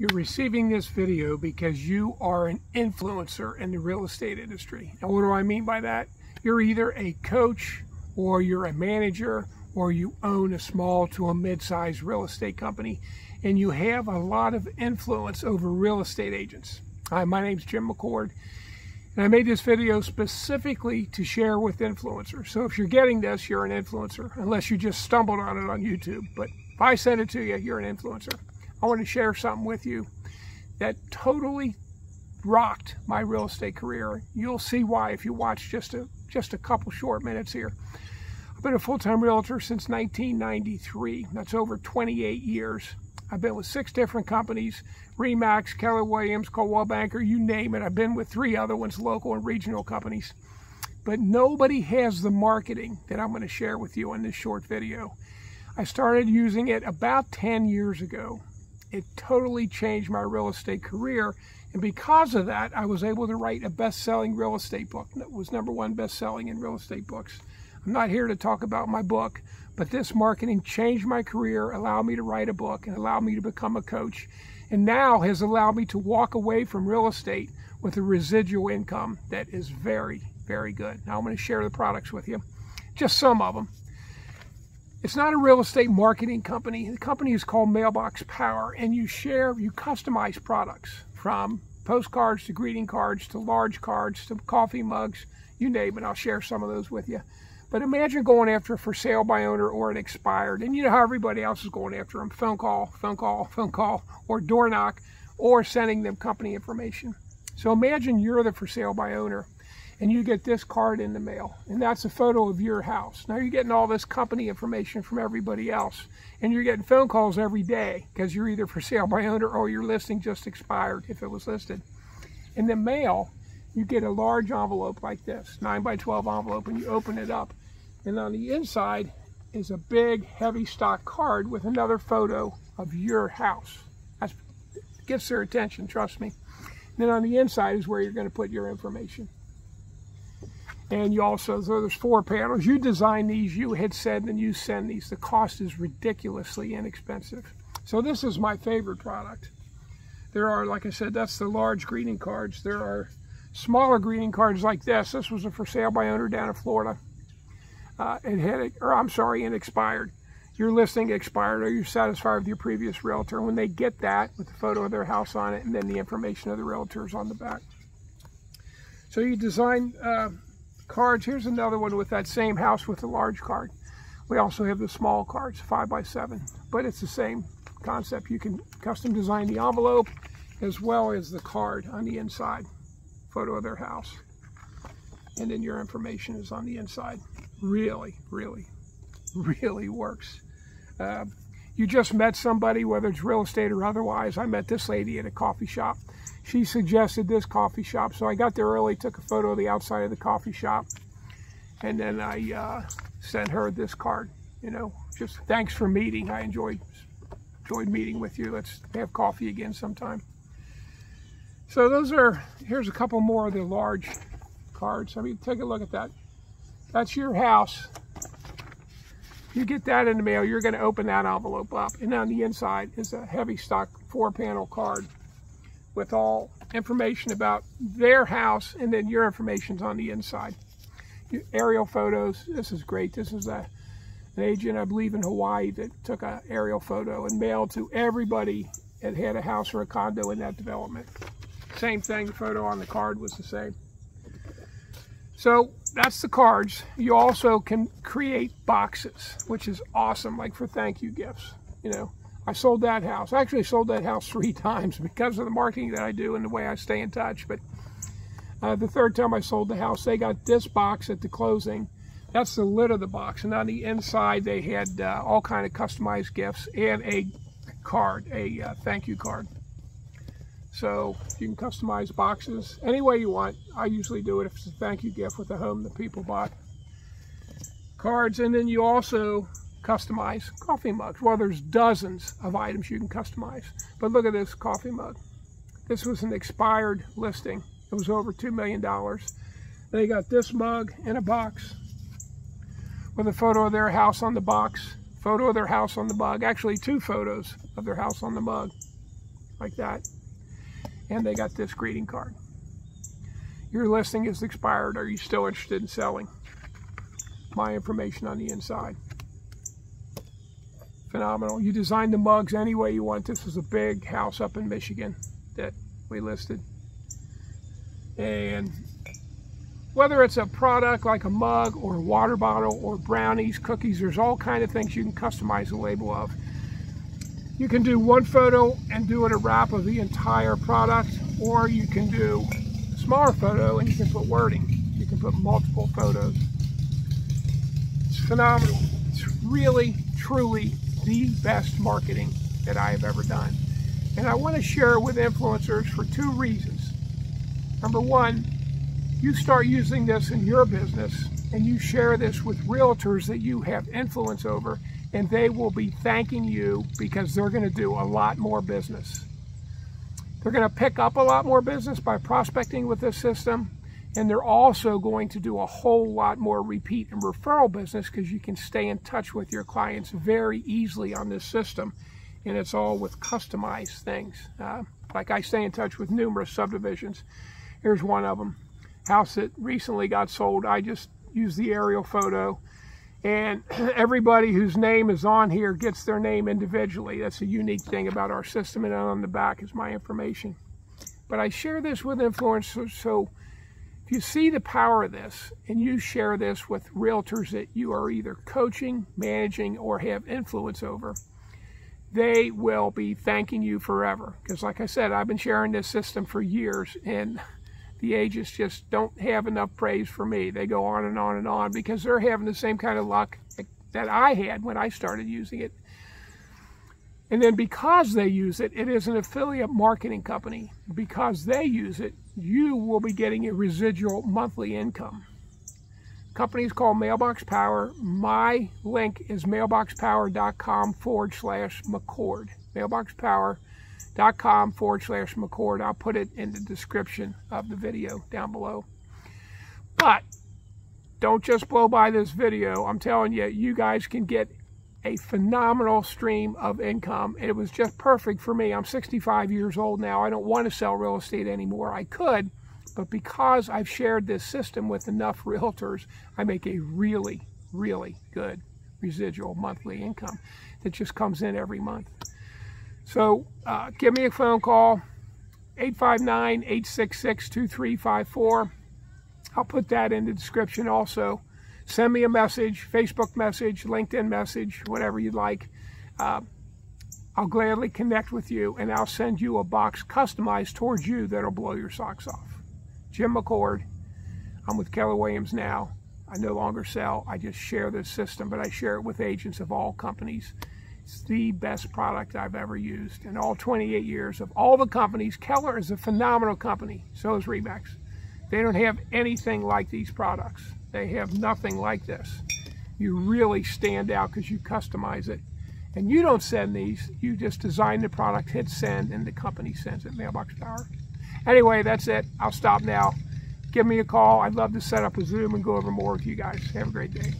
You're receiving this video because you are an influencer in the real estate industry. And what do I mean by that? You're either a coach or you're a manager or you own a small to a mid-sized real estate company and you have a lot of influence over real estate agents. Hi, my name's Jim McCord and I made this video specifically to share with influencers. So if you're getting this, you're an influencer, unless you just stumbled on it on YouTube. But if I send it to you, you're an influencer. I want to share something with you that totally rocked my real estate career. You'll see why if you watch just a just a couple short minutes here. I've been a full-time realtor since 1993. That's over 28 years. I've been with six different companies, Remax, Keller Williams, Coldwell Banker, you name it. I've been with three other ones, local and regional companies. But nobody has the marketing that I'm going to share with you in this short video. I started using it about 10 years ago. It totally changed my real estate career. And because of that, I was able to write a best-selling real estate book that was number one best-selling in real estate books. I'm not here to talk about my book, but this marketing changed my career, allowed me to write a book, and allowed me to become a coach. And now has allowed me to walk away from real estate with a residual income that is very, very good. Now I'm going to share the products with you, just some of them. It's not a real estate marketing company. The company is called Mailbox Power, and you share, you customize products from postcards to greeting cards to large cards to coffee mugs, you name it. I'll share some of those with you. But imagine going after a for sale by owner or an expired, and you know how everybody else is going after them phone call, phone call, phone call, or door knock, or sending them company information. So imagine you're the for sale by owner and you get this card in the mail and that's a photo of your house. Now you're getting all this company information from everybody else and you're getting phone calls every day because you're either for sale by owner or your listing just expired if it was listed. In the mail you get a large envelope like this 9 by 12 envelope and you open it up and on the inside is a big heavy stock card with another photo of your house. That gets their attention trust me. And then on the inside is where you're going to put your information and you also, so there's four panels. You design these, you had said, and you send these. The cost is ridiculously inexpensive. So this is my favorite product. There are, like I said, that's the large greeting cards. There are smaller greeting cards like this. This was a for sale by owner down in Florida. Uh, it had, or I'm sorry, it expired. Your listing expired Are you're satisfied with your previous realtor. When they get that with the photo of their house on it and then the information of the realtors on the back. So you design uh, cards. Here's another one with that same house with the large card. We also have the small cards, 5 by 7 but it's the same concept. You can custom design the envelope as well as the card on the inside, photo of their house. And then your information is on the inside. Really, really, really works. Uh, you just met somebody, whether it's real estate or otherwise. I met this lady at a coffee shop she suggested this coffee shop. So I got there early, took a photo of the outside of the coffee shop, and then I uh, sent her this card. You know, just thanks for meeting. I enjoyed enjoyed meeting with you. Let's have coffee again sometime. So those are, here's a couple more of the large cards. I mean, take a look at that. That's your house. You get that in the mail, you're going to open that envelope up. And on the inside is a heavy stock four panel card with all information about their house and then your information's on the inside. Aerial photos, this is great. This is a, an agent, I believe in Hawaii, that took an aerial photo and mailed to everybody that had a house or a condo in that development. Same thing, the photo on the card was the same. So that's the cards. You also can create boxes, which is awesome, like for thank you gifts, you know. I sold that house. I actually sold that house three times because of the marketing that I do and the way I stay in touch. But uh, the third time I sold the house, they got this box at the closing. That's the lid of the box. And on the inside, they had uh, all kind of customized gifts and a card, a uh, thank you card. So you can customize boxes any way you want. I usually do it if it's a thank you gift with the home that people bought. Cards, and then you also customize coffee mugs. Well, there's dozens of items you can customize. But look at this coffee mug. This was an expired listing. It was over $2 million. They got this mug in a box with a photo of their house on the box, photo of their house on the mug, actually two photos of their house on the mug. like that. And they got this greeting card. Your listing is expired. Are you still interested in selling? My information on the inside. Phenomenal. You designed the mugs any way you want. This was a big house up in Michigan that we listed. And whether it's a product like a mug or a water bottle or brownies, cookies, there's all kind of things you can customize the label of. You can do one photo and do it a wrap of the entire product, or you can do a smaller photo and you can put wording. You can put multiple photos. It's phenomenal. It's really, truly the best marketing that I have ever done. And I want to share it with influencers for two reasons. Number one, you start using this in your business and you share this with realtors that you have influence over and they will be thanking you because they're going to do a lot more business. They're going to pick up a lot more business by prospecting with this system and they're also going to do a whole lot more repeat and referral business because you can stay in touch with your clients very easily on this system and it's all with customized things. Uh, like I stay in touch with numerous subdivisions. Here's one of them house that recently got sold. I just used the aerial photo and everybody whose name is on here gets their name individually. That's a unique thing about our system and on the back is my information. But I share this with influencers so if you see the power of this and you share this with realtors that you are either coaching, managing, or have influence over, they will be thanking you forever. Because like I said, I've been sharing this system for years and the agents just don't have enough praise for me. They go on and on and on because they're having the same kind of luck that I had when I started using it. And then because they use it, it is an affiliate marketing company. Because they use it, you will be getting a residual monthly income. Companies called Mailbox Power. My link is mailboxpower.com forward slash McCord. Mailbox Power com forward slash McCord. I'll put it in the description of the video down below. But don't just blow by this video. I'm telling you, you guys can get a phenomenal stream of income. It was just perfect for me. I'm 65 years old now. I don't want to sell real estate anymore. I could, but because I've shared this system with enough realtors, I make a really, really good residual monthly income that just comes in every month. So uh, give me a phone call, 859-866-2354. I'll put that in the description also. Send me a message, Facebook message, LinkedIn message, whatever you'd like. Uh, I'll gladly connect with you and I'll send you a box customized towards you that'll blow your socks off. Jim McCord. I'm with Keller Williams now. I no longer sell. I just share this system, but I share it with agents of all companies. It's the best product I've ever used in all 28 years of all the companies. Keller is a phenomenal company. So is Remax. They don't have anything like these products. They have nothing like this. You really stand out because you customize it. And you don't send these. You just design the product, hit send, and the company sends it, Mailbox Power. Anyway, that's it. I'll stop now. Give me a call. I'd love to set up a Zoom and go over more with you guys. Have a great day.